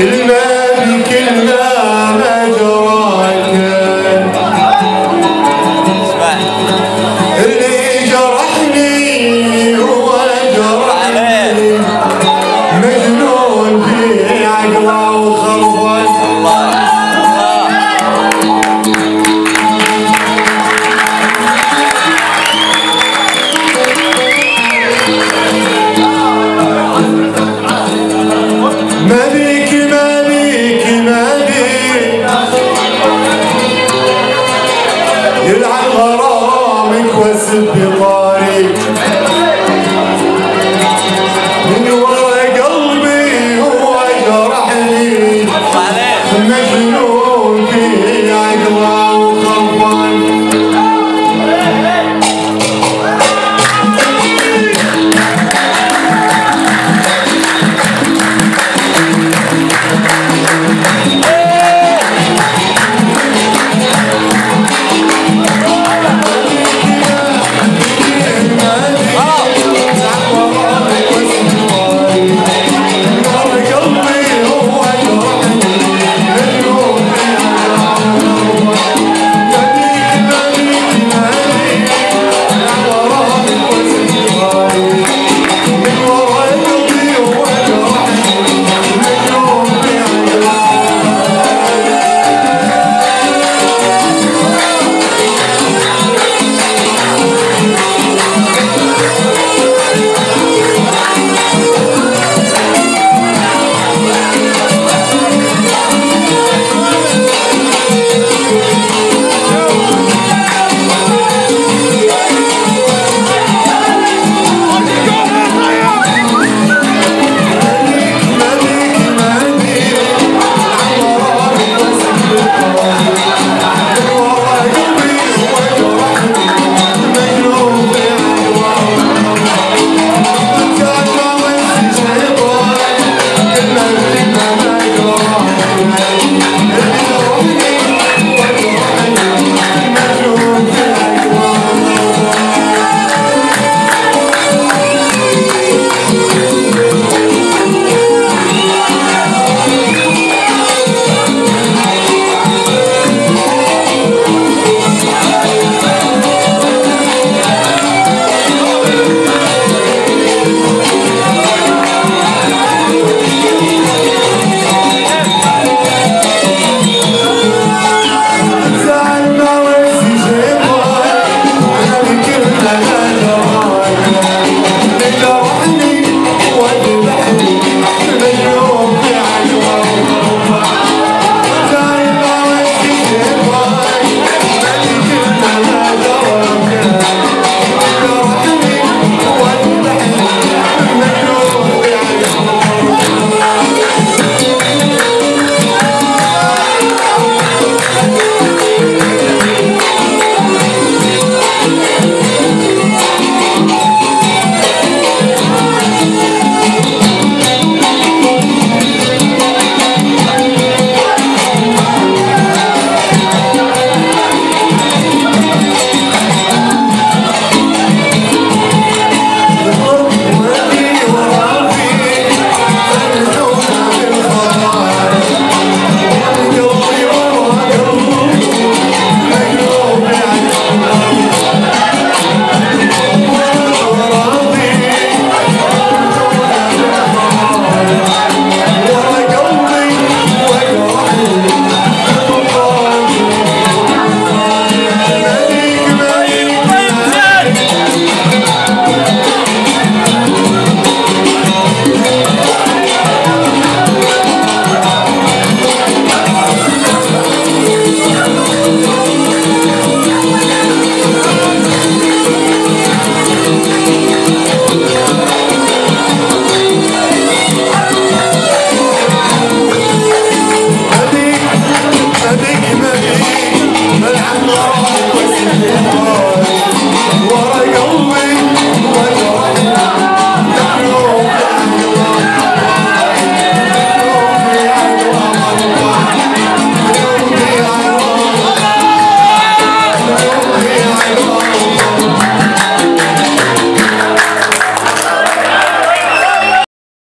Kelime